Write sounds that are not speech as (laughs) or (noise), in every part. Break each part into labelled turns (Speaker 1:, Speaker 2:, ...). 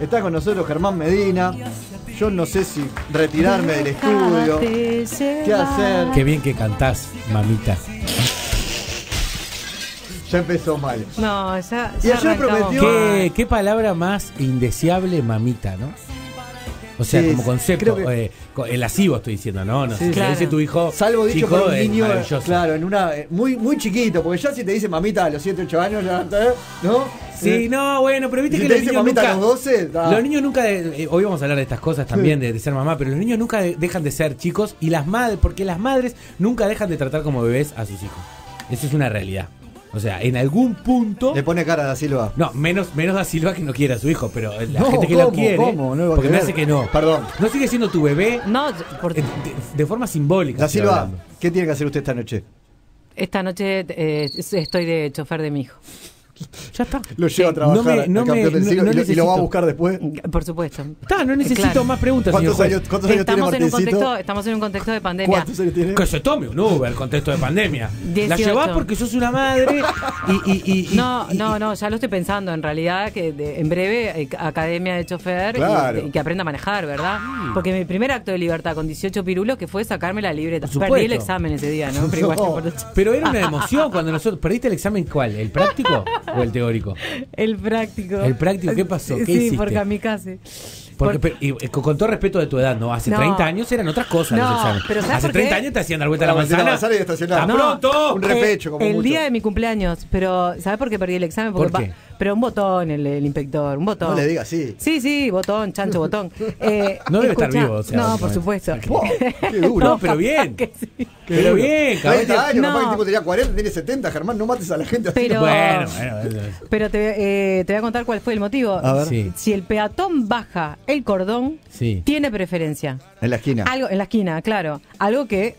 Speaker 1: Está con nosotros Germán Medina. Yo no sé si retirarme del estudio. ¿Qué hacer?
Speaker 2: Qué bien que cantás, mamita.
Speaker 1: Ya empezó mal.
Speaker 3: No, ya.
Speaker 1: Y
Speaker 3: ya
Speaker 1: ayer
Speaker 3: arrancamos
Speaker 1: prometió-.
Speaker 2: ¿Qué, qué palabra más indeseable, mamita, ¿no? O sea,
Speaker 1: Sí,
Speaker 2: como concepto,
Speaker 1: que-
Speaker 2: eh, el lascivo estoy diciendo, ¿no? no
Speaker 1: Sí,
Speaker 2: si lo
Speaker 3: claro.
Speaker 2: dice tu hijo.
Speaker 1: Salvo dicho
Speaker 2: chico,
Speaker 1: por un niño, claro, en una eh, muy muy chiquito, porque ya si te dice mamita a los 7, 8 años, ya, ¿eh? ¿no?
Speaker 2: Sí, no, bueno, pero viste
Speaker 1: Si
Speaker 2: que
Speaker 1: te
Speaker 2: los
Speaker 1: dice
Speaker 2: niños
Speaker 1: mamita
Speaker 2: nunca.
Speaker 1: a los 12, da.
Speaker 2: Los niños nunca. eh, hoy vamos a hablar de estas cosas también, de, de ser mamá, pero los niños nunca de- dejan de ser chicos y las madres, porque las madres nunca dejan de tratar como bebés a sus hijos. Eso es una realidad. O sea, en algún punto.
Speaker 1: Le pone cara a Da Silva.
Speaker 2: No, menos, menos da Silva que no quiera a su hijo, pero la
Speaker 1: No,
Speaker 2: gente que lo quiere.
Speaker 1: ¿Cómo? No
Speaker 2: porque me hace que no.
Speaker 1: Perdón.
Speaker 2: No sigue siendo tu bebé
Speaker 3: No, por-
Speaker 2: eh, de, de forma simbólica.
Speaker 1: Da Silva,
Speaker 2: hablando.
Speaker 1: ¿qué tiene que hacer usted esta noche?
Speaker 3: esta noche eh, estoy de chofer de mi hijo.
Speaker 2: Ya está.
Speaker 1: Lo lleva a trabajar
Speaker 2: no me-
Speaker 1: al
Speaker 2: no me-
Speaker 1: campeón del
Speaker 2: no-
Speaker 1: siglo
Speaker 2: no
Speaker 1: y, lo, y lo va a buscar después.
Speaker 3: Por supuesto.
Speaker 2: Está, no necesito
Speaker 3: Claro.
Speaker 2: más preguntas,
Speaker 1: ¿Cuántos años, cuántos años tiene
Speaker 3: Estamos en, un contexto, estamos en un contexto de pandemia.
Speaker 1: ¿Cuántos años tiene?
Speaker 2: Que se tome un Uber, contexto de pandemia. La
Speaker 3: 18.
Speaker 2: llevás porque sos una madre y. y- y- y-
Speaker 3: No, no, no, ya lo estoy pensando. En realidad, que de- en breve, eh, academia de chofer y-
Speaker 1: Claro.
Speaker 3: y, que aprenda a manejar, ¿verdad? Porque mi primer acto de libertad con 18 pirulos que fue sacarme la libreta. Perdí el examen ese día, ¿no? Igual. (laughs)
Speaker 2: Pero era una emoción cuando nosotros. ¿Perdiste el examen cuál? ¿El práctico (laughs) o el teórico?
Speaker 3: El práctico.
Speaker 2: ¿El práctico qué pasó? ¿Qué
Speaker 3: sí,
Speaker 2: hiciste?
Speaker 3: por kamikaze.
Speaker 2: Porque,
Speaker 3: Por-
Speaker 2: pero- y, eh, con, con todo respeto de tu edad, ¿no? Hace
Speaker 3: No.
Speaker 2: 30 años eran otras cosas los
Speaker 3: No,
Speaker 2: exámenes.
Speaker 3: pero ¿sabes
Speaker 2: Hace
Speaker 3: por
Speaker 2: 30
Speaker 3: qué?
Speaker 2: años te hacían dar vuelta a la manzana.
Speaker 1: la manzana y.
Speaker 2: ¡A
Speaker 1: No,
Speaker 2: pronto!
Speaker 1: un repecho, como
Speaker 3: el
Speaker 1: mucho.
Speaker 3: día de mi cumpleaños, pero ¿sabes por qué perdí el examen? Porque
Speaker 2: ¿Por qué?
Speaker 3: Pero un botón, el, el inspector, un botón.
Speaker 1: No le diga así.
Speaker 3: Sí, sí, botón, chancho, (laughs) botón. Eh,
Speaker 2: No debe estar vivo, o sea,
Speaker 3: no, por supuesto. (laughs)
Speaker 1: Qué duro.
Speaker 2: No, pero bien. (laughs)
Speaker 3: Que sí.
Speaker 2: Pero bien, cabrón.
Speaker 1: 30 años,
Speaker 3: No.
Speaker 1: capaz que el tipo tenía 40, tiene 70, Germán, no mates a la gente así.
Speaker 3: Pero-
Speaker 2: Bueno, bueno, bueno.
Speaker 3: Pero te, eh, te voy a contar cuál fue el motivo.
Speaker 1: A ver.
Speaker 2: Sí.
Speaker 3: Si el peatón baja el cordón,
Speaker 2: Sí.
Speaker 3: tiene preferencia.
Speaker 1: En la esquina.
Speaker 3: Algo en la esquina, claro. Algo que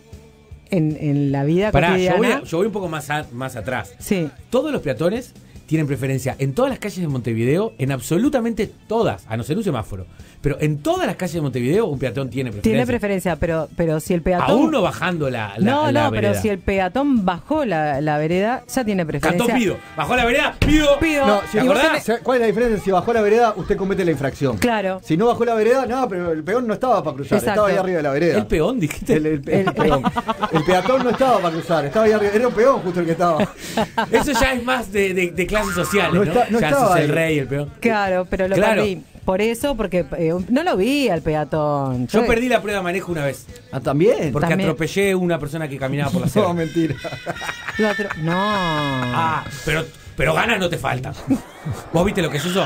Speaker 3: en, en la vida
Speaker 2: Pará, yo
Speaker 3: cotidiana.
Speaker 2: voy, a- yo voy un poco más, a- más atrás.
Speaker 3: Sí.
Speaker 2: Todos los peatones tienen preferencia en todas las calles de Montevideo, en absolutamente todas, a no ser un semáforo. Pero en todas las calles de Montevideo un peatón tiene preferencia.
Speaker 3: Tiene preferencia, pero, pero si el peatón.
Speaker 2: Aún no bajando la, la
Speaker 3: no,
Speaker 2: la
Speaker 3: no, pero si el peatón bajó la, la vereda, ya tiene preferencia.
Speaker 2: Cantó Pido. Bajó la vereda, Pido.
Speaker 3: Pido.
Speaker 1: No, si
Speaker 3: ¿Y vos
Speaker 1: acordás,
Speaker 3: tenés-
Speaker 1: ¿cuál es la diferencia? Si bajó la vereda, usted comete la infracción.
Speaker 3: Claro.
Speaker 1: Si no bajó la vereda, no, pero el peón no estaba para cruzar,
Speaker 3: Exacto.
Speaker 1: estaba ahí arriba de la vereda.
Speaker 2: El peón, dijiste.
Speaker 1: El, el- el peón. El peatón no estaba para cruzar, estaba ahí arriba. Era un peón justo el que estaba.
Speaker 2: Eso ya es más de, de, de clases sociales,
Speaker 1: No
Speaker 2: ¿no?
Speaker 1: está- no
Speaker 2: ya sos el
Speaker 1: ahí.
Speaker 2: rey, el peón.
Speaker 3: Claro, pero lo
Speaker 2: Claro.
Speaker 3: perdí. Por eso, porque eh, no lo vi al peatón.
Speaker 2: Yo perdí la prueba de manejo una vez.
Speaker 1: Ah, también.
Speaker 2: Porque
Speaker 3: También.
Speaker 2: atropellé a una persona que caminaba por la (laughs)
Speaker 1: No,
Speaker 2: acera.
Speaker 1: mentira.
Speaker 3: Lo atro- No.
Speaker 2: Ah, pero, pero ganas no te faltan. ¿Vos viste lo que es eso?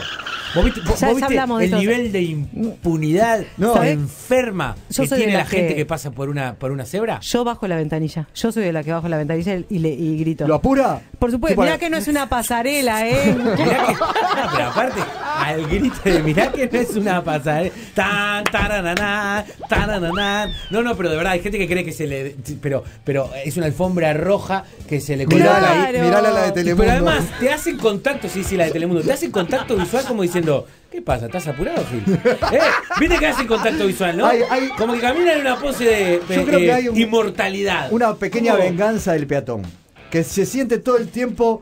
Speaker 2: ¿Vos viste, vos-
Speaker 3: Ya-
Speaker 2: vos
Speaker 3: ya
Speaker 2: viste
Speaker 3: hablamos de
Speaker 2: el nivel de impunidad
Speaker 1: No.
Speaker 2: Enferma
Speaker 3: Yo
Speaker 2: que tiene la gente
Speaker 3: que-
Speaker 2: pasa por una, por una cebra?
Speaker 3: Yo bajo la ventanilla. Yo soy de la que bajo la ventanilla y, le, y grito.
Speaker 1: ¿Lo apura?
Speaker 3: Por supuesto, mirá que no es una pasarela, ¿eh? (laughs)
Speaker 2: Mirá que, Ah, pero aparte, al grito de mirá que no es una pasarela. Tan, taranana, taranana. No, no, pero de verdad, hay gente que cree que se le. Pero, pero es una alfombra roja que se le coloca ahí.
Speaker 3: Claro.
Speaker 1: mirala la de Telemundo.
Speaker 2: Pero además te hacen contacto, sí, sí, la de Telemundo, te hacen contacto visual como diciendo, ¿qué pasa? ¿Estás apurado, Gil? ¿Eh? ¿Viste que hacen contacto visual, no?
Speaker 1: Hay- hay-
Speaker 2: Como que caminan en una pose de,
Speaker 1: Yo
Speaker 2: de,
Speaker 1: creo que
Speaker 2: eh,
Speaker 1: hay un-
Speaker 2: inmortalidad.
Speaker 1: Una pequeña
Speaker 2: ¿Cómo?
Speaker 1: venganza del peatón. Que se siente todo el tiempo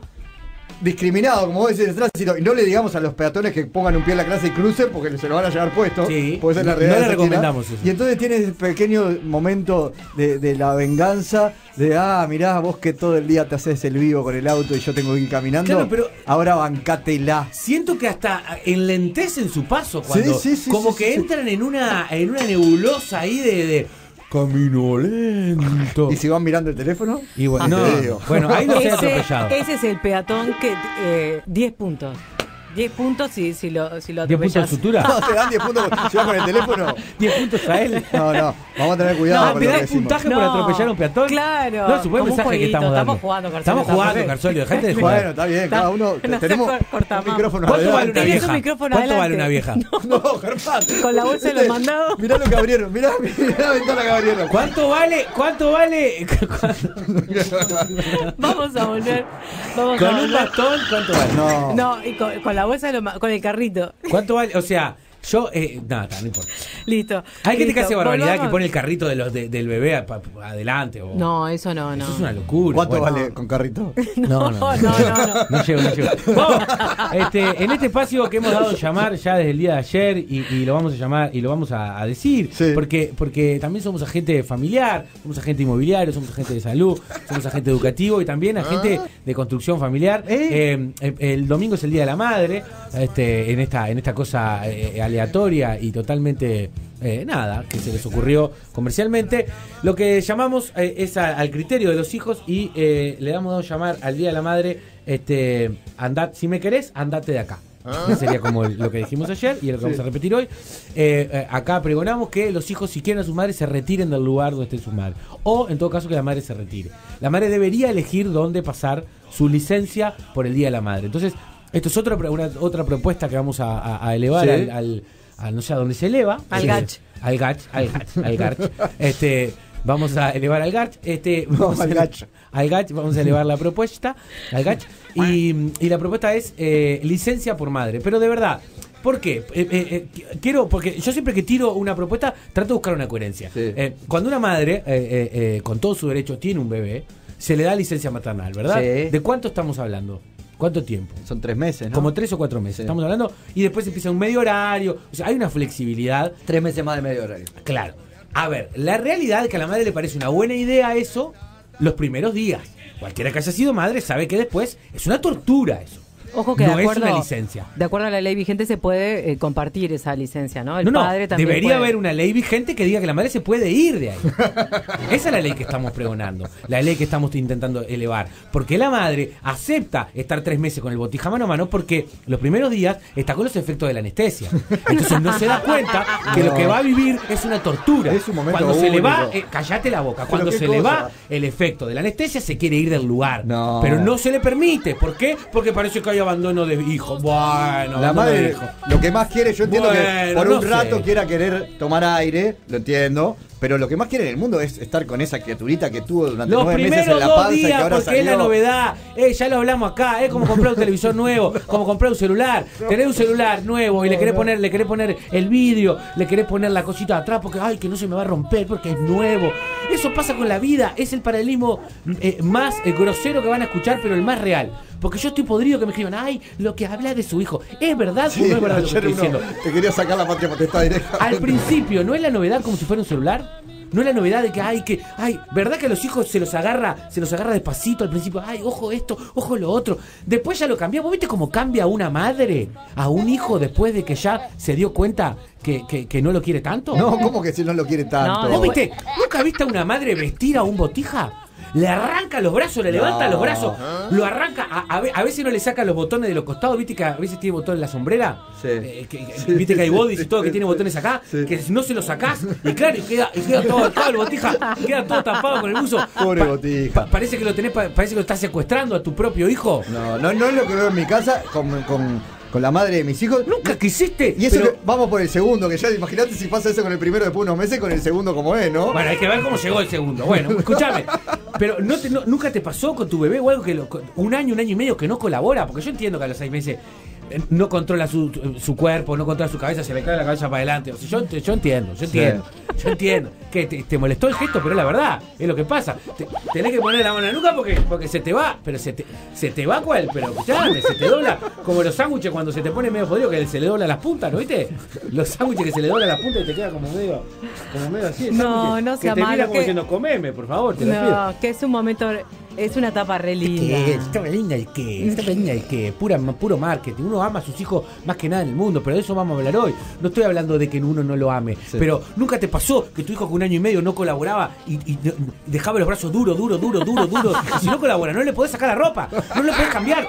Speaker 1: discriminado, como vos decís, en el tránsito. Y no le digamos a los peatones que pongan un pie en la clase y crucen porque se lo van a llevar puesto.
Speaker 2: Sí.
Speaker 1: Esa es la
Speaker 2: No
Speaker 1: realidad
Speaker 2: le
Speaker 1: esa esquina.
Speaker 2: recomendamos eso.
Speaker 1: Y entonces tiene ese pequeño momento de, de la venganza. De, ah, mirá, vos que todo el día te haces el vivo con el auto y yo tengo que ir caminando.
Speaker 2: Claro, pero-
Speaker 1: Ahora bancátela.
Speaker 2: Siento que hasta enlentecen su paso cuando
Speaker 1: Sí, sí, sí,
Speaker 2: como que entran en una en una nebulosa ahí de, de camino lento.
Speaker 1: Y si van mirando el teléfono.
Speaker 2: Y bueno,
Speaker 1: Ah,
Speaker 2: no, bueno, ahí no se ha
Speaker 3: ese,
Speaker 2: atropellado.
Speaker 3: ese es el peatón que. eh, 10 puntos. 10 puntos si, si lo, si lo
Speaker 2: 10 puntos de sutura.
Speaker 1: No, te dan 10 puntos si vas con el teléfono. (laughs)
Speaker 2: 10 puntos a él.
Speaker 1: No, no, vamos a tener cuidado
Speaker 2: Ah,
Speaker 1: con
Speaker 2: ¿te
Speaker 1: lo
Speaker 2: da
Speaker 1: que
Speaker 2: el
Speaker 1: decimos.
Speaker 2: puntaje por
Speaker 3: No,
Speaker 2: atropellar a un peatón?
Speaker 3: claro,
Speaker 2: No, es un buen
Speaker 3: como un
Speaker 2: mensaje que estamos dando.
Speaker 3: estamos jugando, Carcelio,
Speaker 2: Estamos jugando. Carsolio, dejate de jugar.
Speaker 1: Bueno, está bien, cada uno
Speaker 3: No
Speaker 1: tenemos (laughs) un micrófono
Speaker 2: ¿Cuánto vale una vieja?
Speaker 3: un micrófono
Speaker 2: ¿Cuánto vale una vieja? (laughs)
Speaker 1: No, Germán.
Speaker 3: Con la bolsa de los mandados.
Speaker 1: Mirá lo que abrieron, mirá, mirá la ventana que abrieron.
Speaker 2: ¿Cuánto vale? ¿Cuánto vale?
Speaker 3: Vamos a volver. Vamos
Speaker 2: Con
Speaker 3: a
Speaker 2: un bastón, ¿cuánto vale?
Speaker 1: No.
Speaker 3: No, y con, con la bolsa de los ma- con el carrito.
Speaker 2: ¿Cuánto vale? O sea, Yo, eh, nada, no importa.
Speaker 3: Listo.
Speaker 2: Hay gente que hace barbaridad que pone el carrito de los, de- del bebé a- pa- pa- adelante. O,
Speaker 3: No, eso no, no.
Speaker 2: Eso es una locura.
Speaker 1: ¿Cuánto
Speaker 2: Bueno,
Speaker 1: vale con carrito? (laughs)
Speaker 2: No, no,
Speaker 3: No, no, no, no.
Speaker 2: No llego, no llego. Vamos, este, en este espacio que hemos dado a llamar ya desde el día de ayer y, y lo vamos a llamar y lo vamos a, a decir,
Speaker 1: Sí.
Speaker 2: porque, porque también somos agente familiar, somos agente inmobiliario, somos agente de salud, somos agente educativo y también agente de construcción familiar.
Speaker 1: ¿Eh?
Speaker 2: Eh, el, el domingo es el Día de la Madre, este, en esta, en esta cosa eh, aleatoria y totalmente eh, nada, que se les ocurrió comercialmente. Lo que llamamos eh, es a- al criterio de los hijos y eh, le damos a llamar al Día de la Madre, este, andad, si me querés, andate de acá. Que sería como el- lo que dijimos ayer y lo que vamos a repetir hoy. Acá pregonamos que los hijos, si quieren a sus madres, se retiren del lugar donde esté su madre. O, en todo caso, que la madre se retire. La madre debería elegir dónde pasar su licencia por el Día de la Madre. Entonces, esto es otra, pro- una- otra propuesta que vamos a, a- a elevar
Speaker 1: Sí.
Speaker 2: al, al- al- no sé a dónde se eleva.
Speaker 3: Al
Speaker 2: Sí.
Speaker 3: gach.
Speaker 2: Al gach, al gach, al gach. (laughs) Este, vamos a elevar al gach. Este, (laughs) vamos
Speaker 1: al gach.
Speaker 2: al gach, vamos a elevar la (laughs) propuesta al gach. Y, y la propuesta es eh, licencia por madre. Pero de verdad, ¿por qué? Eh, eh, eh, qu- quiero, porque yo siempre que tiro una propuesta trato de buscar una coherencia.
Speaker 1: Sí.
Speaker 2: Eh, cuando una madre, eh, eh, eh, con todo su derecho, tiene un bebé, se le da licencia maternal, ¿verdad?
Speaker 1: Sí.
Speaker 2: ¿De cuánto estamos hablando? ¿Cuánto tiempo?
Speaker 1: Son tres meses, ¿no?
Speaker 2: Como tres o cuatro meses,
Speaker 1: Sí.
Speaker 2: estamos hablando, y después empieza un medio horario, o sea, hay una flexibilidad
Speaker 1: Tres meses más de medio horario.
Speaker 2: Claro. A ver, la realidad es que a la madre le parece una buena idea eso los primeros días. Cualquiera que haya sido madre sabe que después es una tortura eso.
Speaker 3: Ojo que
Speaker 2: no
Speaker 3: de acuerdo,
Speaker 2: es una licencia.
Speaker 3: De acuerdo a la ley vigente se puede eh, compartir esa licencia, ¿no? El
Speaker 2: no, no,
Speaker 3: padre también
Speaker 2: debería
Speaker 3: puede.
Speaker 2: haber una ley vigente que diga que la madre se puede ir de ahí. (laughs) Esa es la ley que estamos pregonando, la ley que estamos intentando elevar. Porque la madre acepta estar tres meses con el botija mano a mano porque los primeros días está con los efectos de la anestesia. Entonces no se da cuenta que lo que va a vivir es una tortura.
Speaker 1: Es un momento
Speaker 2: Cuando se le va, eh, callate la boca, cuando se le va el efecto de la anestesia se quiere ir del lugar.
Speaker 1: No.
Speaker 2: Pero no se le permite. ¿Por qué? Porque parece que hay abandono de hijo. Bueno,
Speaker 1: la madre,
Speaker 2: hijo.
Speaker 1: lo que más quiere, yo entiendo que por
Speaker 2: no
Speaker 1: un
Speaker 2: sé.
Speaker 1: rato quiera querer tomar aire, lo entiendo, pero lo que más quiere en el mundo es estar con esa criaturita que tuvo durante
Speaker 2: Los
Speaker 1: nueve meses en la
Speaker 2: dos
Speaker 1: panza y que
Speaker 2: días,
Speaker 1: ahora
Speaker 2: porque es la
Speaker 1: salió.
Speaker 2: novedad. Eh, ya lo hablamos acá, es como comprar un televisor nuevo, (laughs) como comprar un celular. Tenés un celular nuevo y le querés poner, le querés poner el vídeo, le querés poner la cosita de atrás porque ay que no se me va a romper porque es nuevo. Eso pasa con la vida, es el paralelismo eh, más eh, grosero que van a escuchar, pero el más real. Porque yo estoy podrido que me escriban, ay, lo que habla de su hijo. ¿Es verdad
Speaker 1: Sí,
Speaker 2: o no es verdad lo que estoy diciendo?
Speaker 1: te quería sacar la patria potestad directa.
Speaker 2: Al principio, ¿no es la novedad como si fuera un celular? No es la novedad de que, ay, que, ay, ¿verdad que a los hijos se los agarra, se los agarra despacito al principio? Ay, ojo esto, ojo lo otro. Después ya lo cambia. ¿Vos viste cómo cambia una madre a un hijo después de que ya se dio cuenta que, que- que no lo quiere tanto?
Speaker 1: No, ¿cómo que si no lo quiere tanto?
Speaker 2: ¿Vos viste? ¿Nunca viste a una madre vestir a un botija? Le arranca los brazos, le levanta los brazos, lo arranca. A, a ve- a veces no le saca los botones de los costados, ¿viste que a veces tiene botones en la sombrera?
Speaker 1: Sí.
Speaker 2: Eh, que-
Speaker 1: Sí,
Speaker 2: ¿Viste que hay bodies y todo que tiene botones acá?
Speaker 1: Sí.
Speaker 2: Que si no se los sacás, y claro, y queda, y queda todo, todo el botija, queda todo tapado con el buzo.
Speaker 1: Pobre botija.
Speaker 2: parece que lo tenés, pa- parece que lo estás secuestrando a tu propio hijo.
Speaker 1: No, no, no es lo que veo en mi casa con, con, con la madre de mis hijos.
Speaker 2: Nunca quisiste.
Speaker 1: Y eso
Speaker 2: pero-
Speaker 1: que- vamos por el segundo, que ya imagínate si pasa eso con el primero después de unos meses, con el segundo como es, ¿no?
Speaker 2: Bueno, hay que ver cómo llegó el segundo. Bueno, escúchame. Pero no te- no- nunca te pasó con tu bebé o algo que lo- un año, un año y medio que no colabora, porque yo entiendo que a los seis meses no controla su, su cuerpo, no controla su cabeza, se le cae la cabeza para adelante. O sea, yo, yo entiendo, yo entiendo, yo entiendo. Que te, te molestó el gesto, pero es la verdad, es lo que pasa. Te- tenés que poner la mano en la nuca porque, porque se te va, pero se te, se te va cuál, pero escuchame, se te dobla como los sándwiches cuando se te pone medio podrido que se le dobla las puntas, ¿no viste? Los sándwiches que se le dobla las puntas y te queda como medio, como medio así.
Speaker 3: No, no
Speaker 2: que
Speaker 3: sea
Speaker 2: te mira como
Speaker 3: que-
Speaker 2: diciendo, comeme, por favor, te lo pido.
Speaker 3: No, que es un momento, es una etapa re linda.
Speaker 2: ¿Qué? Esta linda el qué, esta linda el qué, pura, puro marketing. Uno ama a sus hijos más que nada en el mundo, pero de eso vamos a hablar hoy. No estoy hablando de que uno no lo ame,
Speaker 1: Sí.
Speaker 2: pero nunca te pasó que tu hijo con un año y medio no colaboraba y, y de- dejaba los brazos duros, duros, duros, duros, duros. Y si no colabora, no le podés sacar la ropa, no le podés cambiar.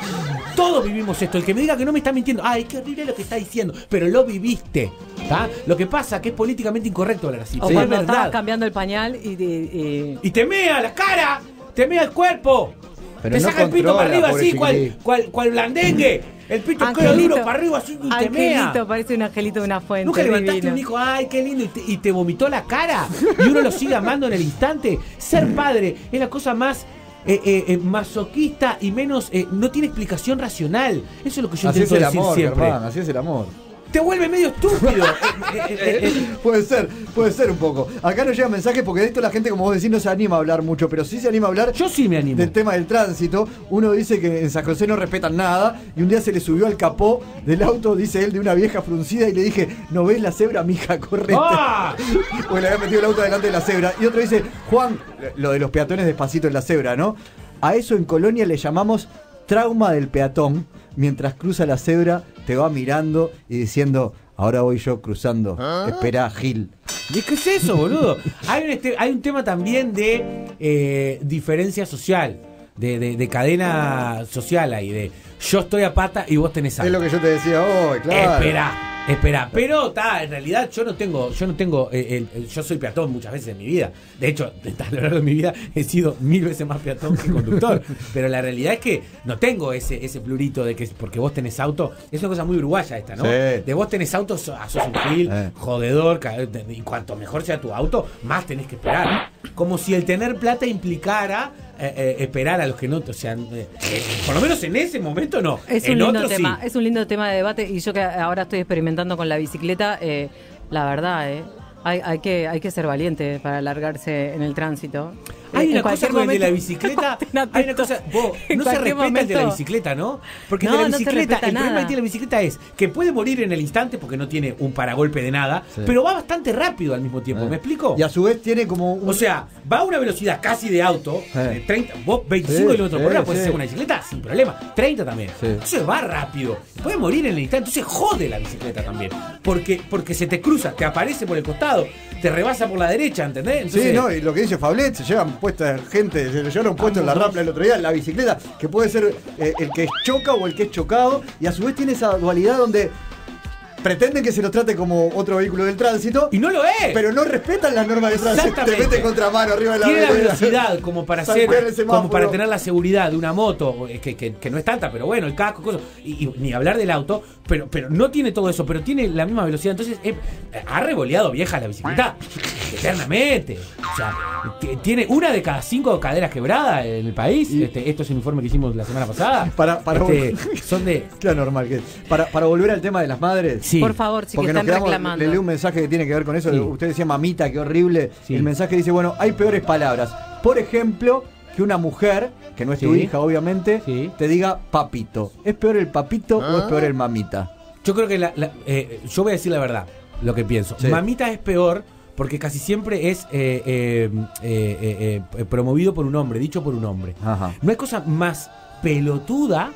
Speaker 2: Todos vivimos esto. El que me diga que no me está mintiendo, ay, qué horrible lo que está diciendo, pero lo viviste. ¿tá? Lo que pasa que es políticamente incorrecto hablar así,
Speaker 3: O
Speaker 2: es
Speaker 3: cuando estabas
Speaker 2: verdad.
Speaker 3: cambiando el pañal y, de- y-
Speaker 2: Y te mea la cara, te mea el cuerpo.
Speaker 1: Pero
Speaker 2: te
Speaker 1: no
Speaker 2: saca el pito para arriba así, cual, cual, cual blandengue. El pito queda duro para arriba así y te mea.
Speaker 3: Angelito, parece un angelito de una fuente.
Speaker 2: Nunca levantaste
Speaker 3: divino.
Speaker 2: un hijo, ay, qué lindo, y te, y te vomitó la cara. Y uno lo sigue amando en el instante. Ser padre es la cosa más eh, eh, eh, masoquista y menos. eh, no tiene explicación racional. Eso es lo que yo
Speaker 1: así es
Speaker 2: intento
Speaker 1: el
Speaker 2: decir
Speaker 1: amor,
Speaker 2: siempre.
Speaker 1: hermano, así es el amor.
Speaker 2: Te vuelve medio estúpido. (laughs) Eh, eh, eh,
Speaker 1: Puede ser, puede ser un poco. Acá nos llegan mensajes porque de esto la gente, como vos decís, no se anima a hablar mucho, pero sí se anima a hablar
Speaker 2: yo sí me animo.
Speaker 1: del tema del tránsito. Uno dice que en San José no respetan nada y un día se le subió al capó del auto, dice él, de una vieja fruncida y le dije, ¿no ves la cebra, mija? (laughs) Correcta.
Speaker 2: ¡Ah! (laughs)
Speaker 1: Porque le había metido el auto delante de la cebra. Y otro dice, Juan, lo de los peatones despacito en la cebra, ¿no? A eso en Colonia le llamamos trauma del peatón. Mientras cruza la cebra, te va mirando y diciendo, ahora voy yo cruzando. Espera, Gil.
Speaker 2: ¿Y qué es eso, boludo? Hay un, este- hay un tema también de eh, diferencia social, de, de- de cadena social ahí, de yo estoy a pata y vos tenés
Speaker 1: Es
Speaker 2: algo.
Speaker 1: lo que yo te decía hoy, claro.
Speaker 2: Espera, espera. Pero ta, en realidad yo no tengo, yo no tengo, eh, el- yo soy peatón muchas veces en mi vida. De hecho, a lo largo de mi vida he sido mil veces más peatón que conductor. (laughs) Pero la realidad es que no tengo ese, ese plurito de que porque vos tenés auto. Es una cosa muy uruguaya esta, ¿no?
Speaker 1: Sí.
Speaker 2: De vos tenés auto, sos, sos un gil,
Speaker 1: Eh.
Speaker 2: jodedor, y cuanto mejor sea tu auto, más tenés que esperar. Como si el tener plata implicara eh, eh, esperar a los que no, o sea, eh, por lo menos en ese momento no.
Speaker 3: Es
Speaker 2: en
Speaker 3: un lindo tema,
Speaker 2: sí.
Speaker 3: es un lindo tema de debate y yo que ahora estoy experimentando con la bicicleta, eh, la verdad, eh, hay, hay que hay que ser valiente para alargarse en el tránsito.
Speaker 2: Hay una cosa con el de la bicicleta. (laughs) Hay una cosa. Vos, (laughs) no se respeta el de la bicicleta, ¿no? Porque el
Speaker 3: No,
Speaker 2: de la bicicleta, el problema
Speaker 3: nada.
Speaker 2: que tiene la bicicleta es que puede morir en el instante porque no tiene un paragolpe de nada,
Speaker 1: Sí.
Speaker 2: pero va bastante rápido al mismo tiempo.
Speaker 1: Eh.
Speaker 2: ¿Me explico?
Speaker 1: Y a su vez tiene como un...
Speaker 2: O sea, va a una velocidad casi de auto,
Speaker 1: Eh.
Speaker 2: de 30, vos 25
Speaker 1: Sí,
Speaker 2: kilómetros por hora
Speaker 1: sí,
Speaker 2: puedes
Speaker 1: sí.
Speaker 2: hacer una bicicleta sin problema, 30 también.
Speaker 1: Sí.
Speaker 2: Entonces va rápido, puede morir en el instante, entonces jode la bicicleta también, porque porque se te cruza, te aparece por el costado, te rebasa por la derecha, ¿entendés?
Speaker 1: Sí, no, y lo que dice Fablet, se llevan puestas gente, se lo llevaron puesto en la rampla el otro día, la bicicleta, que puede ser eh, el que choca o el que es chocado, y a su vez tiene esa dualidad donde pretenden que se lo trate como otro vehículo del tránsito,
Speaker 2: y no lo es.
Speaker 1: pero no respetan las normas de tránsito, te
Speaker 2: Exactamente.
Speaker 1: mete contramano arriba de la
Speaker 2: tiene la velocidad como para hacer como para tener la seguridad de una moto eh, que, que- que no es tanta pero bueno el casco cosas y, y ni hablar del auto pero pero no tiene todo eso pero tiene la misma velocidad entonces eh, ha revoleado vieja la bicicleta eternamente o sea tiene una de cada cinco caderas quebradas en el país este, esto es un informe que hicimos la semana pasada
Speaker 1: Para- para
Speaker 2: Este, son de (laughs)
Speaker 1: Claro, normal. Que, para, para volver al tema de las madres.
Speaker 2: sí
Speaker 3: Por favor, sí que
Speaker 1: Porque nos
Speaker 3: están
Speaker 1: quedamos,
Speaker 3: reclamando.
Speaker 1: le leo un mensaje que tiene que ver con eso.
Speaker 2: Sí.
Speaker 1: Usted decía mamita, qué horrible.
Speaker 2: Sí.
Speaker 1: El mensaje dice, bueno, hay peores palabras. Por ejemplo, que una mujer, que no es tu
Speaker 2: Sí.
Speaker 1: hija, obviamente,
Speaker 2: Sí.
Speaker 1: te diga papito. ¿Es peor el papito o es peor el mamita?
Speaker 2: Yo creo que la, la- eh, yo voy a decir la verdad, lo que pienso.
Speaker 1: Sí.
Speaker 2: Mamita es peor porque casi siempre es eh, eh, eh, eh, eh, promovido por un hombre, dicho por un hombre.
Speaker 1: Ajá.
Speaker 2: No hay cosa más pelotuda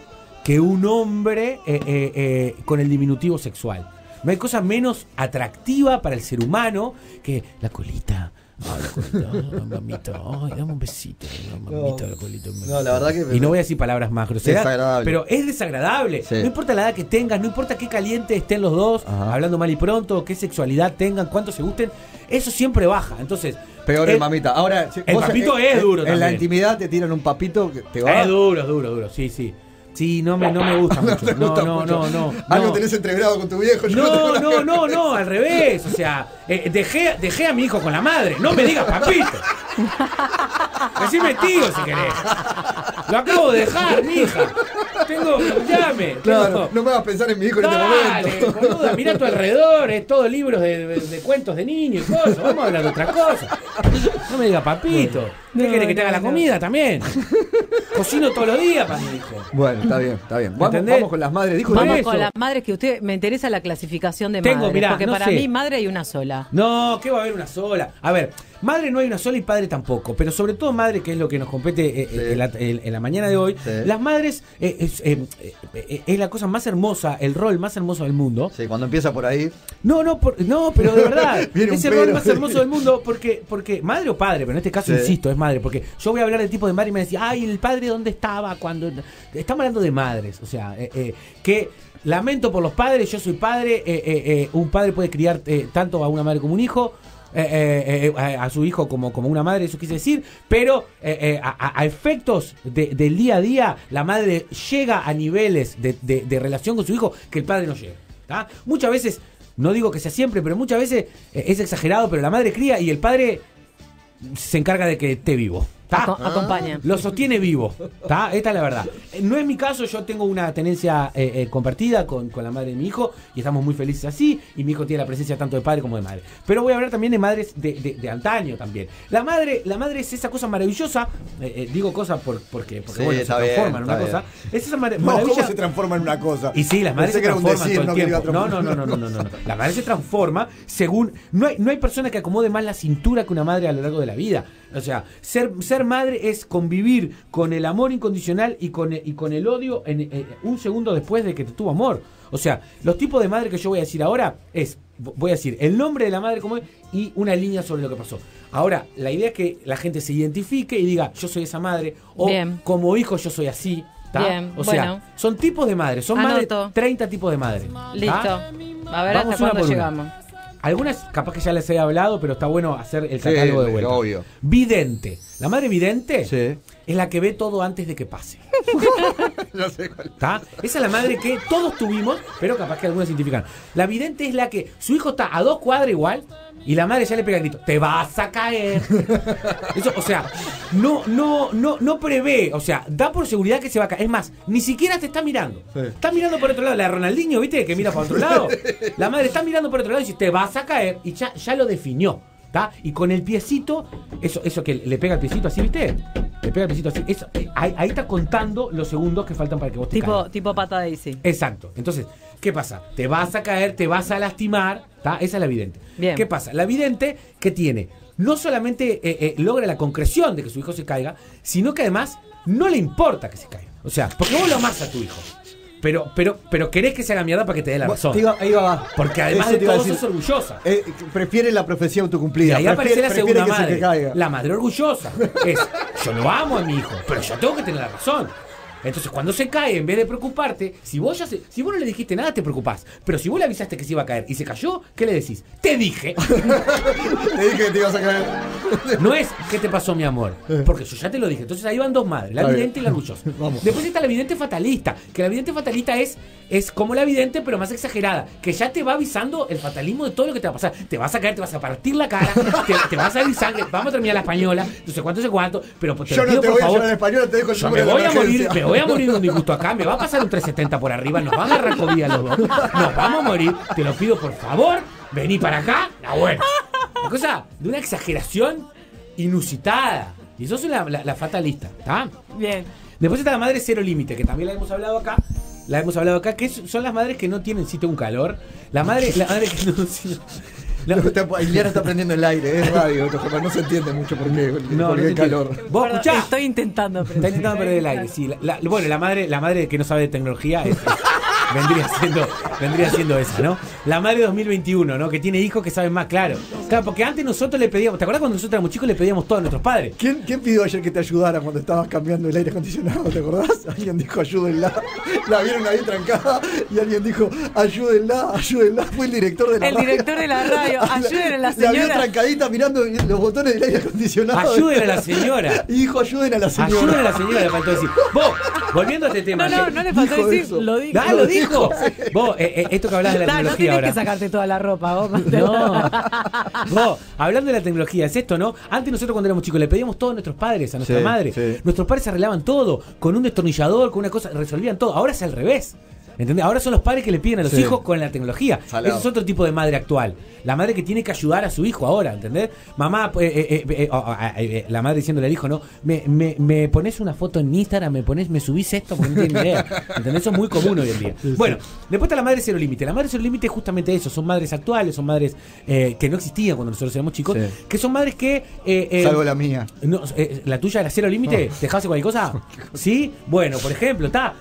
Speaker 2: que un hombre eh, eh, eh, con el diminutivo sexual. No hay cosa menos atractiva para el ser humano que la colita. Ay, la colita, ay, mamita, ay, dame un besito, mamita, la colita,
Speaker 1: No, la verdad que-
Speaker 2: Y no voy a decir palabras más groseras,
Speaker 1: Desagradable.
Speaker 2: pero es desagradable.
Speaker 1: Sí.
Speaker 2: No importa la edad que tengas, no importa qué caliente estén los dos,
Speaker 1: Ajá.
Speaker 2: hablando mal y pronto, qué sexualidad tengan, cuánto se gusten, eso siempre baja. Entonces,
Speaker 1: Peor el mamita. Ahora,
Speaker 2: el papito es
Speaker 1: eh,
Speaker 2: duro
Speaker 1: En la intimidad te tiran un papito que te va.
Speaker 2: Es duro, es duro, duro, sí, sí. Sí, no me, no me gusta (laughs) mucho.
Speaker 1: te
Speaker 2: No,
Speaker 1: gusta
Speaker 2: no,
Speaker 1: mucho.
Speaker 2: no, no.
Speaker 1: Algo
Speaker 2: no.
Speaker 1: tenés entreverado con tu viejo. yo
Speaker 2: No, no, no,
Speaker 1: ver.
Speaker 2: no, al revés. O sea, eh, dejé, dejé a mi hijo con la madre. No me digas papito. Decime tío si querés. Lo acabo de dejar, mi hija. Tengo, llame.
Speaker 1: Claro,
Speaker 2: tengo-
Speaker 1: no me hagas pensar en mi hijo en este
Speaker 2: Dale,
Speaker 1: momento.
Speaker 2: boluda, mira a tu alrededor, es todo libros de, de- de cuentos de niños y cosas. Vamos a hablar de otra cosa. No me diga papito. ¿Qué
Speaker 3: No,
Speaker 2: querés que te
Speaker 3: no,
Speaker 2: haga la
Speaker 3: no.
Speaker 2: comida también? Cocino todos los días para mi hijo.
Speaker 1: Bueno, está bien, está bien. Vamos, vamos con las madres. Dijo
Speaker 3: Vamos
Speaker 2: eso.
Speaker 3: con las madres que usted me interesa la clasificación de
Speaker 2: Tengo,
Speaker 3: madres,
Speaker 2: mirá,
Speaker 3: porque
Speaker 2: no
Speaker 3: para
Speaker 2: sé.
Speaker 3: mí madre hay una sola.
Speaker 2: No, que va a haber una sola. A ver, madre no hay una sola y padre tampoco. Pero sobre todo madre, que es lo que nos compete eh,
Speaker 1: Sí.
Speaker 2: eh, en, la, en- en la mañana de hoy.
Speaker 1: Sí.
Speaker 2: Las madres eh, es, eh, es la cosa más hermosa, el rol más hermoso del mundo.
Speaker 1: Sí, cuando empieza por ahí.
Speaker 2: No, no, por- no, pero de verdad, (laughs) es el rol más hermoso del mundo porque, porque madre o padre, pero en este caso
Speaker 1: Sí.
Speaker 2: insisto, es madre, porque yo voy a hablar del tipo de madre y me decía, ay, el padre dónde estaba cuando estamos hablando de madres, o sea, que lamento por los padres, yo soy padre, un padre puede criar tanto a una madre como un hijo. Eh, eh, eh, a, su hijo como, como una madre, eso quise decir, pero a, efectos de- del día a día, la madre llega a niveles de, relación con su hijo que el padre no llega. Muchas veces no digo que sea siempre, pero muchas veces es exagerado, pero la madre cría y el padre se encarga de que esté vivo.
Speaker 3: Acompaña.
Speaker 2: Lo sostiene vivo. ¿tá? Esta es la verdad. No es mi caso, yo tengo una tenencia eh, eh, compartida con, con la madre de mi hijo y estamos muy felices así. Y mi hijo tiene la presencia tanto de padre como de madre. Pero voy a hablar también de madres de, de- de antaño también. La madre, la madre es esa cosa maravillosa. eh, eh, digo cosa por, porque, porque
Speaker 1: Sí,
Speaker 2: bueno, se
Speaker 1: bien,
Speaker 2: transforma en una cosa.
Speaker 1: bien.
Speaker 2: Es esa mar-
Speaker 1: No,
Speaker 2: maravilla.
Speaker 1: ¿cómo se transforma en una cosa?
Speaker 2: Y sí, las madres se transforman
Speaker 1: decir,
Speaker 2: todo
Speaker 1: no
Speaker 2: el tiempo. No, no, no, no, no, no, no, no. La madre se transforma según. No hay, no hay persona que acomode más la cintura que una madre a lo largo de la vida. O sea, ser, ser madre es convivir con el amor incondicional y con, y con el odio en, eh, un segundo después de que te tuvo amor. O sea, los tipos de madre que yo voy a decir ahora es, voy a decir el nombre de la madre como es y una línea sobre lo que pasó. Ahora, la idea es que la gente se identifique y diga, yo soy esa madre, o
Speaker 3: Bien.
Speaker 2: como hijo yo soy así.
Speaker 3: Bien,
Speaker 2: o sea,
Speaker 3: bueno.
Speaker 2: son tipos de madres, son más de
Speaker 3: Anoto.
Speaker 2: 30 tipos de madres.
Speaker 3: Listo. A ver
Speaker 2: Vamos
Speaker 3: hasta cuándo
Speaker 2: una. Algunas capaz que ya les he hablado, pero está bueno hacer el
Speaker 1: Sí,
Speaker 2: catálogo de vuelta.
Speaker 1: obvio.
Speaker 2: Vidente. La madre vidente
Speaker 1: Sí.
Speaker 2: es la que ve todo antes de que pase. (laughs)
Speaker 1: No sé cuál.
Speaker 2: ¿Está? Esa es la madre que todos tuvimos, pero capaz que algunas se identifican. La vidente es la que su hijo está a dos cuadras igual y la madre ya le pega el grito, te vas a caer. (laughs) Eso, o sea, no, no, no, no prevé, o sea, da por seguridad que se va a caer. Es más, ni siquiera te está mirando.
Speaker 1: Sí.
Speaker 2: Está mirando por otro lado. La de Ronaldinho, ¿viste? Que mira para otro lado. La madre está mirando por otro lado y dice, te vas a caer. Y ya, ya lo definió. ¿Está? Y con el piecito, eso, eso que le pega el piecito así, ¿viste? Le pega el piecito así. Eso, eh, ahí, ahí está contando los segundos que faltan para que vos te
Speaker 3: Tipo,
Speaker 2: caigas.
Speaker 3: tipo pata Daisy.
Speaker 2: Exacto. Entonces, ¿qué pasa? Te vas a caer, te vas a lastimar. ¿tá? Esa es la vidente.
Speaker 3: Bien.
Speaker 2: ¿Qué pasa? La vidente que tiene, no solamente eh, eh, logra la concreción de que su hijo se caiga, sino que además no le importa que se caiga. O sea, porque vos lo amás a tu hijo. Pero, pero, pero querés que se haga mierda para que te dé la razón.
Speaker 1: Iba- ahí va.
Speaker 2: Porque además
Speaker 1: Eso
Speaker 2: de todo
Speaker 1: decir.
Speaker 2: sos orgullosa.
Speaker 1: Eh, prefiere la profecía
Speaker 2: Y
Speaker 1: autocumplida.
Speaker 2: ahí aparece la segunda
Speaker 1: se
Speaker 2: madre.
Speaker 1: caiga.
Speaker 2: La madre orgullosa. Es, yo lo amo a mi hijo, pero yo tengo que tener la razón. Entonces, cuando se cae, en vez de preocuparte, si vos ya se- si vos no le dijiste nada, te preocupás. Pero si vos le avisaste que se iba a caer y se cayó, ¿qué le decís? Te dije. (laughs)
Speaker 1: Te dije que te ibas a caer.
Speaker 2: No es ¿qué te pasó, mi amor? Porque yo ya te lo dije. Entonces ahí van dos madres, la vidente y la orgullosa. (laughs)
Speaker 1: Vamos.
Speaker 2: Después está la vidente fatalista, que la vidente fatalista es, es como la vidente, pero más exagerada, que ya te va avisando el fatalismo de todo lo que te va a pasar. Te vas a caer, te vas a partir la cara, te, te vas a avisar vamos a terminar la española, no sé cuánto, no sé cuánto, pero te
Speaker 1: Yo
Speaker 2: lo
Speaker 1: no
Speaker 2: pido
Speaker 1: te
Speaker 2: por
Speaker 1: voy a
Speaker 2: favor.
Speaker 1: llevar en español, te dejo el
Speaker 2: Yo me voy a morir, voy a morir de un disgusto acá, me va a pasar un 370 por arriba, nos van a a los dos, nos vamos a morir, te lo pido por favor, vení para acá, la buena. Una cosa de una exageración inusitada. Y eso es la, la- la fatalista, ¿está?
Speaker 3: Bien.
Speaker 2: Después está la madre cero límite, que también la hemos hablado acá. La hemos hablado acá, que son las madres que no tienen sitio un calor. La madre, la madre que no. La-
Speaker 1: No, está- Iliana está prendiendo el aire, es radio, no se entiende mucho por qué, por
Speaker 2: no, no
Speaker 1: qué
Speaker 2: te
Speaker 1: calor.
Speaker 2: Vos
Speaker 3: Perdón,
Speaker 2: escuchá.
Speaker 3: Estoy intentando, pero.
Speaker 2: Está intentando perder el aire, sí. La- la- bueno, la madre, la madre que no sabe de tecnología es- es- vendría, siendo, vendría siendo esa, ¿no? La madre 2021, ¿no? Que tiene hijos que saben más, claro. Claro, porque antes nosotros le pedíamos, ¿te acuerdas cuando nosotros éramos chicos le pedíamos todo a nuestros padres?
Speaker 1: ¿Quién, ¿Quién pidió ayer que te ayudara cuando estabas cambiando el aire acondicionado? ¿Te acordás? Alguien dijo ayúdenla. La vieron ahí trancada y alguien dijo ayúdenla, ayúdenla. Fue el director de la
Speaker 3: El
Speaker 1: radio.
Speaker 3: director de la radio, (laughs) ayuden a la
Speaker 1: La vio
Speaker 3: señora.
Speaker 1: trancadita mirando los botones del aire acondicionado.
Speaker 2: Ayuden a la señora. (laughs)
Speaker 1: Y dijo ayuden a la señora.
Speaker 2: Ayuden a la señora, le faltó decir. Vos, volviendo a este tema.
Speaker 3: No, no, no le faltó decir,
Speaker 1: eso.
Speaker 3: lo dijo.
Speaker 2: Ah, lo dijo. Vos, eh, eh, esto que hablas de la
Speaker 3: Da, no
Speaker 2: tecnología
Speaker 3: tenés
Speaker 2: ahora.
Speaker 3: que sacarte toda la ropa, vos. (laughs)
Speaker 2: No. Vos, hablando de la tecnología, es esto, ¿no? Antes nosotros cuando éramos chicos le pedíamos todo a nuestros padres, a nuestra
Speaker 1: Sí,
Speaker 2: madre.
Speaker 1: sí.
Speaker 2: Nuestros padres arreglaban todo, con un destornillador, con una cosa, resolvían todo. Ahora es al revés. ¿Entendés? Ahora son los padres que le piden a los
Speaker 1: Sí.
Speaker 2: hijos con la tecnología.
Speaker 1: Salado.
Speaker 2: Ese es otro tipo de madre actual. La madre que tiene que ayudar a su hijo ahora, ¿entendés? Mamá, eh, eh, eh, eh, oh, oh, eh, eh, la madre diciéndole al hijo, ¿no? Me, me, me pones una foto en Instagram, me pones, me subís esto porque no idea. (laughs) ¿Entendés? Eso es muy común hoy en día. Bueno, después está la madre cero límite. La madre cero límite es justamente eso. Son madres actuales, son madres que no existían cuando nosotros éramos chicos. Que son madres que.
Speaker 1: Salvo la mía.
Speaker 2: no, ¿La tuya era cero límite? ¿Dejabas cualquier cosa? (laughs) ¿Sí? Bueno, por ejemplo, está.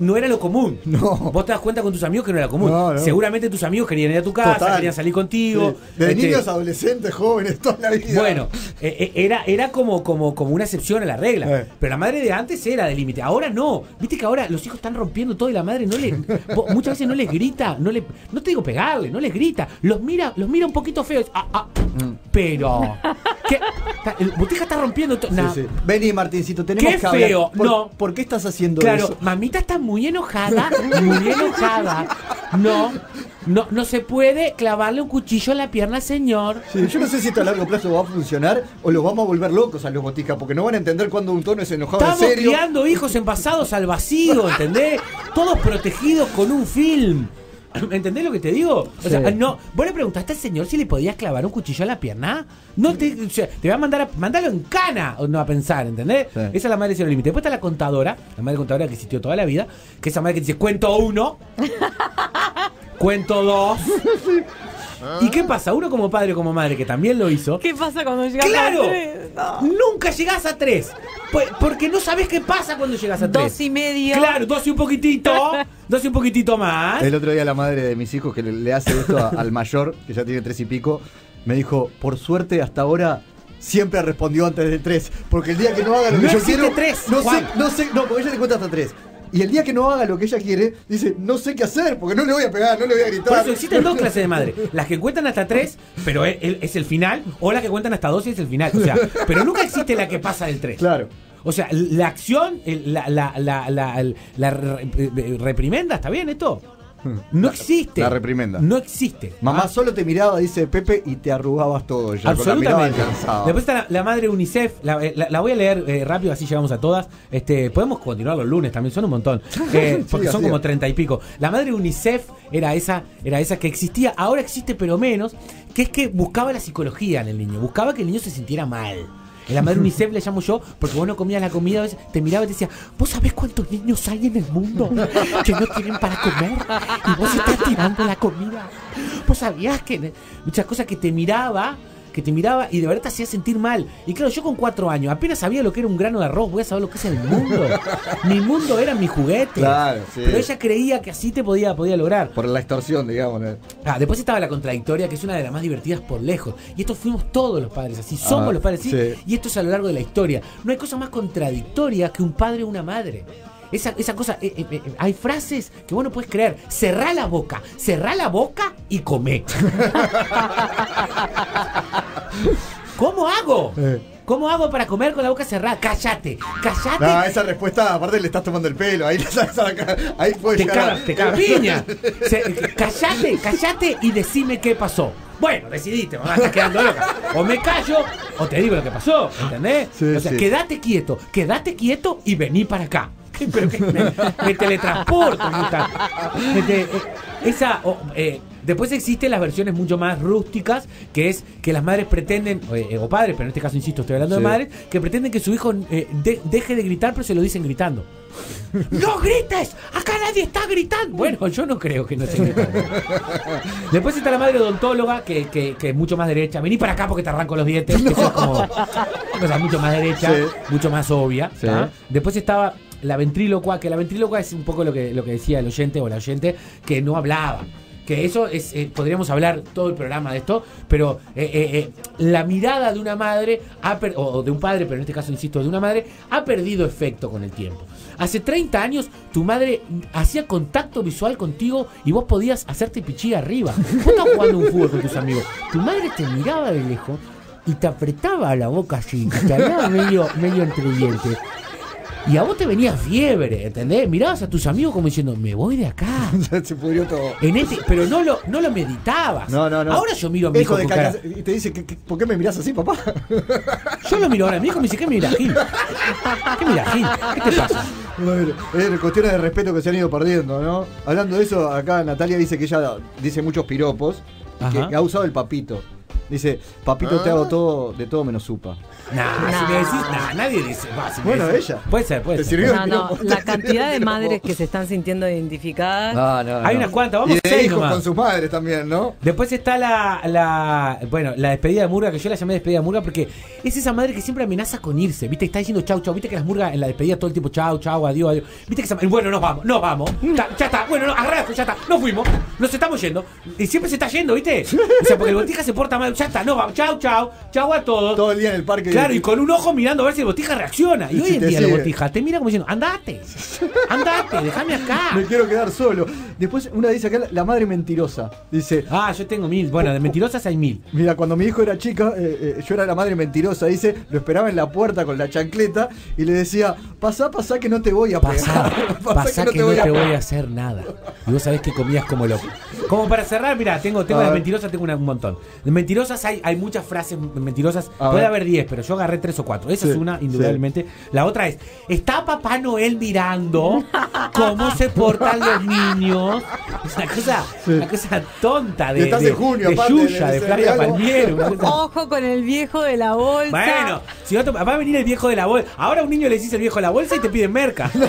Speaker 2: no era lo común.
Speaker 1: No. (laughs)
Speaker 2: Vos te das cuenta con tus amigos que no era común.
Speaker 1: No, no.
Speaker 2: Seguramente tus amigos querían ir a tu casa,
Speaker 1: Total.
Speaker 2: querían salir contigo.
Speaker 1: Sí. De
Speaker 2: Este,
Speaker 1: niños, adolescentes, jóvenes, toda la vida.
Speaker 2: Bueno, eh, eh, era, era como, como, como una excepción a la regla.
Speaker 1: Eh.
Speaker 2: Pero la madre de antes era de límite. Ahora no. Viste que ahora los hijos están rompiendo todo y la madre no le. (laughs) muchas veces no les grita. No, le, no te digo pegarle, no les grita. Los mira, los mira un poquito feos. Ah, ah. Pero. ¿qué? El- Botija está rompiendo todo.
Speaker 1: Sí,
Speaker 2: Nah.
Speaker 1: sí. Vení, Martincito, tenemos
Speaker 2: Qué
Speaker 1: que hablar.
Speaker 2: feo.
Speaker 1: ¿Por,
Speaker 2: No.
Speaker 1: ¿Por qué estás haciendo
Speaker 2: Claro,
Speaker 1: eso?
Speaker 2: mamita está muy enojada, muy enojada. No, no, no se puede clavarle un cuchillo en la pierna al señor.
Speaker 1: Sí, yo no sé si esto a largo plazo va a funcionar o los vamos a volver locos a los boticas, porque no van a entender cuando un tono es enojado en
Speaker 2: Estamos
Speaker 1: serio.
Speaker 2: criando hijos envasados al vacío, ¿entendés? Todos protegidos con un film. (laughs) ¿Entendés lo que te digo? O sea, no, vos le preguntaste al señor si le podías clavar un cuchillo a la pierna. No te, o sea, te va a mandar a mandarlo en cana o no a pensar, ¿entendés?
Speaker 1: Sí.
Speaker 2: Esa es la madre de cero límite. Después está la contadora, la madre contadora que existió toda la vida, que es esa madre que dice cuento uno, (laughs) cuento dos. ¿Y qué pasa? Uno como padre o como madre que también lo hizo.
Speaker 3: ¿Qué pasa cuando llegas
Speaker 2: ¡Claro!
Speaker 3: a tres? No.
Speaker 2: Nunca llegás a tres. Pues, porque no sabes qué pasa cuando llegas a tres.
Speaker 3: Dos y medio.
Speaker 2: Claro, dos y un poquitito. (laughs) dos y un poquitito más.
Speaker 1: El otro día la madre de mis hijos que le, hace esto a- al mayor, que ya tiene tres y pico, me dijo, por suerte hasta ahora siempre respondió antes de tres, porque el día que no haga lo que
Speaker 2: No
Speaker 1: yo
Speaker 2: existe
Speaker 1: quiero,
Speaker 2: tres,
Speaker 1: no sé, no sé, no, porque ella le cuenta hasta tres. Y el día que no haga lo que ella quiere, dice, no sé qué hacer, porque no le voy a pegar, no le voy a gritar.
Speaker 2: Por eso existen dos clases de madre. Las que cuentan hasta tres, pero es, es el final, o las que cuentan hasta dos y es el final. O sea, pero nunca existe la que pasa del tres.
Speaker 1: Claro.
Speaker 2: O sea, la acción, la, la, la, la, la re- eh, reprimenda, ¿está bien esto? (laughs) No existe.
Speaker 1: la reprimenda.
Speaker 2: No existe.
Speaker 1: Mamá
Speaker 2: Ah,
Speaker 1: solo te miraba, dice Pepe, y te arrugabas todo ya. la
Speaker 2: Absolutamente.
Speaker 1: alcanzada.
Speaker 2: Después está la, la madre UNICEF, la, eh, la- la voy a leer eh, rápido, así llegamos a todas. Este, podemos continuar los lunes también, son un montón. (laughs) Eh, porque
Speaker 1: Sí,
Speaker 2: son como treinta y pico. La madre UNICEF era esa, era esa que existía, ahora existe pero menos, que es que buscaba la psicología en el niño, buscaba que el niño se sintiera mal. En la madre UNICEF le llamo yo porque vos no comías la comida, a veces te miraba y te decía, ¿vos sabés cuántos niños hay en el mundo que no tienen para comer? Y vos estás tirando la comida. Vos sabías que muchas cosas que te miraba, que te miraba y de verdad te hacía sentir mal. Y claro, yo con cuatro años apenas sabía lo que era un grano de arroz, voy a saber lo que es el mundo. (laughs) mi mundo era mi juguete.
Speaker 1: Claro, sí.
Speaker 2: Pero ella creía que así te podía, podía lograr.
Speaker 1: Por la extorsión, digamos. ¿no?
Speaker 2: Ah, después estaba la contradictoria, que es una de las más divertidas por lejos. Y esto fuimos todos los padres así, somos
Speaker 1: Ah,
Speaker 2: los padres así.
Speaker 1: sí.
Speaker 2: Y esto es a lo largo de la historia. No hay cosa más contradictoria que un padre o una madre. Esa, esa cosa, eh, eh, eh, hay frases que vos no puedes creer. Cerrá la boca, cerrá la boca y comé. (laughs) ¿Cómo hago?
Speaker 1: Eh.
Speaker 2: ¿Cómo hago para comer con la boca cerrada? Cállate, cállate.
Speaker 1: No, esa respuesta, aparte le estás tomando el pelo. Ahí, (laughs) ahí puede
Speaker 2: te
Speaker 1: llegar
Speaker 2: te caga piña. (laughs) Callate, callate y decime qué pasó. Bueno, decidiste, mamá, estás quedando loca. O me callo o te digo lo que pasó, ¿entendés?
Speaker 1: Sí,
Speaker 2: o sea,
Speaker 1: sí.
Speaker 2: quédate quieto, quédate quieto y vení para acá. Pero que me, me teletransporto. puta. Me te- eh, esa, o, eh, después existen las versiones mucho más rústicas, que es que las madres pretenden, o, eh, o padres, pero en este caso, insisto, estoy hablando
Speaker 1: Sí.
Speaker 2: de madres, que pretenden que su hijo eh, de- deje de gritar, pero se lo dicen gritando. ¡No grites! ¡Acá nadie está gritando! Bueno, yo no creo que no esté gritando. Después está la madre odontóloga, que, que- que es mucho más derecha. Vení para acá porque te arranco los dientes. que Eso es como una cosa mucho más derecha,
Speaker 1: Sí.
Speaker 2: mucho más obvia. Después estaba la ventrílocua, que la ventrílocua es un poco lo que, lo que decía el oyente o la oyente, que no hablaba. Que eso es, eh, podríamos hablar todo el programa de esto, pero eh, eh, la mirada de una madre, ha per- o de un padre, pero en este caso, insisto, de una madre, ha perdido efecto con el tiempo. Hace 30 años tu madre hacía contacto visual contigo y vos podías hacerte pichí arriba. Vos estabas jugando un fútbol con tus amigos. Tu madre te miraba de lejos y te apretaba la boca así, y te hablaba medio, medio entre dientes. Y a vos te venía fiebre, ¿entendés? Mirabas a tus amigos como diciendo, me voy de acá. (laughs)
Speaker 1: Se pudrió todo.
Speaker 2: En este, pero no lo, no lo meditabas.
Speaker 1: No, no, no.
Speaker 2: Ahora yo miro a mi hijo
Speaker 1: de
Speaker 2: con cara.
Speaker 1: Y te dice, ¿qué- qué- ¿por qué me mirás así, papá? (laughs)
Speaker 2: Yo lo miro ahora a mi hijo y me dice, ¿qué mira, Gil? ¿Qué mira, Gil? ¿Qué te pasa?
Speaker 1: Bueno, es cuestiones de respeto que se han ido perdiendo, ¿no? Hablando de eso, acá Natalia dice que ella dice muchos piropos y que ha usado el papito. Dice, papito, te hago todo, de todo menos supa.
Speaker 2: Nah, si me decís, nah, nadie dice. va, si me
Speaker 1: Bueno,
Speaker 2: decís-
Speaker 1: ella.
Speaker 2: Puede ser, puede
Speaker 1: ¿Te
Speaker 2: ser.
Speaker 1: sirvió?
Speaker 3: No, no, (laughs) la cantidad de madres que se están sintiendo identificadas.
Speaker 1: No, no,
Speaker 2: Hay
Speaker 1: no.
Speaker 2: unas cuantas, vamos
Speaker 1: y de
Speaker 2: seis
Speaker 1: hijos
Speaker 2: nomás.
Speaker 1: con sus madres también, ¿no?
Speaker 2: Después está la, la. Bueno, la despedida de Murga, que yo la llamé despedida de Murga porque es esa madre que siempre amenaza con irse. ¿Viste? Está diciendo chau, chau. ¿Viste que las Murgas en la despedida todo el tiempo chau, chau, adiós, adiós? ¿Viste que esa Bueno, nos vamos, nos vamos. Ta- ya está, bueno, no, agarra, ya está. Nos fuimos, nos estamos yendo. Y siempre se está yendo, ¿viste? O sea, porque el botija se porta mal. Ya está, no, chau, chau, chau a todos.
Speaker 1: Todo el día en el parque.
Speaker 2: Claro, y con un ojo mirando a ver si el botija reacciona. Y
Speaker 1: Y
Speaker 2: hoy
Speaker 1: si
Speaker 2: en
Speaker 1: te
Speaker 2: día
Speaker 1: sigue.
Speaker 2: botija te mira como diciendo, andate, andate, déjame acá. (laughs)
Speaker 1: Me quiero quedar solo. Después una dice acá, la- la madre mentirosa. Dice,
Speaker 2: Ah, yo tengo mil. Bueno, de mentirosas hay mil.
Speaker 1: Mira, cuando mi hijo era chica, eh, eh, yo era la madre mentirosa, dice, lo esperaba en la puerta con la chancleta y le decía, pasá, pasá que no te voy a
Speaker 2: Pasá,
Speaker 1: pegar.
Speaker 2: pasá (laughs) que no te voy a hacer nada. Y vos sabés que comías como loco. Como para cerrar, mira, tengo, tengo
Speaker 1: A
Speaker 2: de
Speaker 1: ver.
Speaker 2: mentirosas, tengo una- un montón. De mentirosas hay, hay muchas frases mentirosas.
Speaker 1: A
Speaker 2: Puede
Speaker 1: ver.
Speaker 2: haber 10, pero yo agarré tres o cuatro. Esa
Speaker 1: Sí,
Speaker 2: es una, indudablemente. La otra es, ¿está Papá Noel mirando cómo se portan los niños? Es una cosa,
Speaker 1: Sí.
Speaker 2: una cosa tonta de, de,
Speaker 1: en junio,
Speaker 2: de
Speaker 1: aparte,
Speaker 2: Yuya,
Speaker 1: de
Speaker 2: de Flavia. Palmiero.
Speaker 3: Ojo con el viejo de la bolsa.
Speaker 2: Bueno, si no te- va a venir el viejo de la bolsa. Ahora a un niño le decís el viejo de la bolsa y te piden merca. (laughs)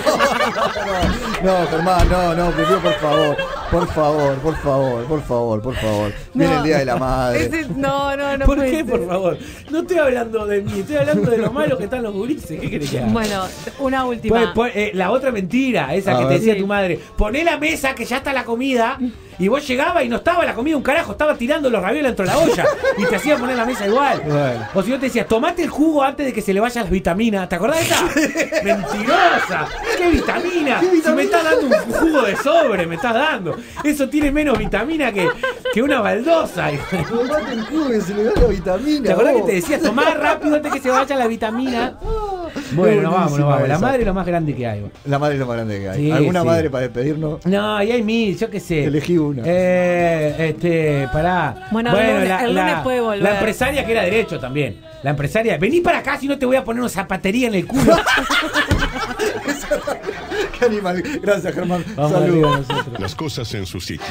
Speaker 1: No, Germán, no, no, pido por favor, por favor, por favor, por favor, por favor. Viene
Speaker 3: No.
Speaker 1: el Día de la Madre.
Speaker 3: Ese- no, no, no
Speaker 2: ¿Por
Speaker 3: puede
Speaker 2: qué,
Speaker 3: ser.
Speaker 2: por favor? No estoy hablando de mí, estoy hablando de lo (laughs) malo que están los gurises. ¿Qué querés que haga?
Speaker 3: Bueno, una última.
Speaker 2: Pues, pues, eh, la otra mentira, esa
Speaker 1: A
Speaker 2: que te decía
Speaker 3: Sí.
Speaker 2: tu madre. Poné la mesa que ya está la comida. Y vos llegabas y no estaba la comida un carajo, estaba tirando los ravioles dentro de la olla. (laughs) Y te hacía poner la mesa igual.
Speaker 1: Bueno.
Speaker 2: O si yo te decía, tomate el jugo antes de que se le vayan las vitaminas. ¿Te acordás de esa? (laughs) Mentirosa. ¿Qué vitamina?
Speaker 1: ¿Qué
Speaker 2: Si
Speaker 1: vitamina?
Speaker 2: me estás dando un jugo de sobre, me estás dando. Eso tiene menos vitamina que, que una baldosa.
Speaker 1: Tomate el jugo que se le da la vitamina.
Speaker 2: ¿Te acordás que te decía tomar rápido antes que se vaya la vitamina? (laughs) Bueno, nos vamos,
Speaker 1: buenísima
Speaker 2: vamos. La madre es lo más grande que hay.
Speaker 1: La madre es lo más grande que hay.
Speaker 2: Sí,
Speaker 1: ¿Alguna
Speaker 2: sí.
Speaker 1: madre para despedirnos?
Speaker 2: No, y hay mil, yo qué sé.
Speaker 1: Elegí una.
Speaker 2: Eh, este, pará.
Speaker 3: Bueno, el lunes- el lunes puede volver.
Speaker 2: La empresaria que era derecho también. La empresaria, vení para acá si no te voy a poner una zapatería en el culo. (laughs)
Speaker 1: Qué animal. Gracias, Germán.
Speaker 2: Vamos
Speaker 1: Saludos.
Speaker 4: Las cosas en su sitio.